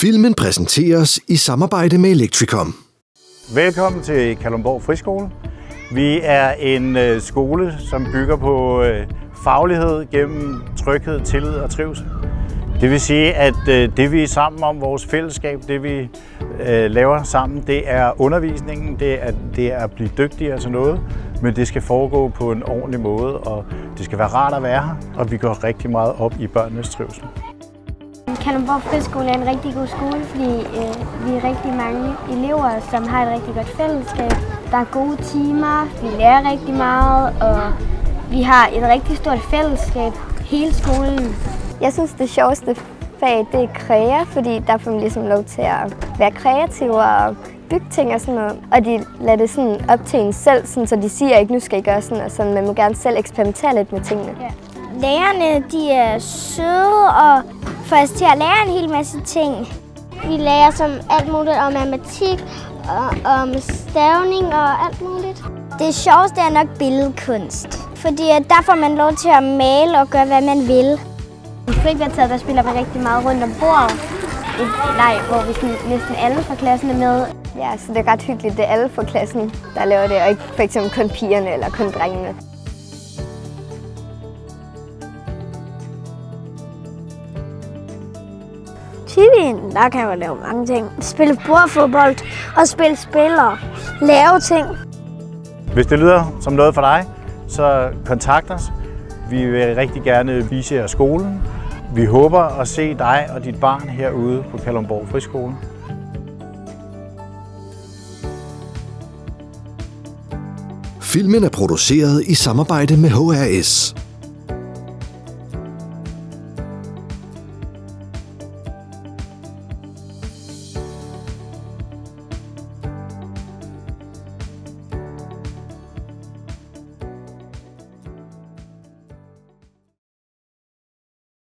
Filmen præsenteres i samarbejde med Electricom. Velkommen til Kalundborg Friskole. Vi er en øh, skole, som bygger på øh, faglighed gennem tryghed, tillid og trivsel. Det vil sige, at øh, det vi er sammen om, vores fællesskab, det vi øh, laver sammen, det er undervisningen, det er, det er at blive dygtigere til noget, men det skal foregå på en ordentlig måde, og det skal være rart at være her, og vi går rigtig meget op i børnenes trivsel. Kalundborg Friskole er en rigtig god skole, fordi øh, vi er rigtig mange elever, som har et rigtig godt fællesskab. Der er gode timer, vi lærer rigtig meget, og vi har et rigtig stort fællesskab hele skolen. Jeg synes, det sjoveste fag, det er krea, fordi der får man ligesom lov til at være kreativ og bygge ting og sådan noget. Og de lader det sådan op til en selv, sådan, så de siger ikke, nu skal I gøre sådan og sådan. Man må gerne selv eksperimentere lidt med tingene. Ja. Lærerne, de er søde og får os til at lære en hel masse ting. Vi lærer som alt muligt om matematik, og om stavning og alt muligt. Det sjoveste er nok billedkunst, fordi der får man lov til at male og gøre, hvad man vil. I frikvarteret der spiller vi rigtig meget rundt om bordet. Et leg, hvor vi sådan, næsten alle fra klassen er med. Ja, så det er ret hyggeligt, det er alle fra klassen, der laver det, og ikke for eksempel kun pigerne eller kun drengene. Chivien, der kan man lave mange ting. Spille bordfodbold og spille spiller. Lave ting. Hvis det lyder som noget for dig, så kontakt os. Vi vil rigtig gerne vise jer skolen. Vi håber at se dig og dit barn herude på Kalundborg Friskole. Filmen er produceret i samarbejde med HRS.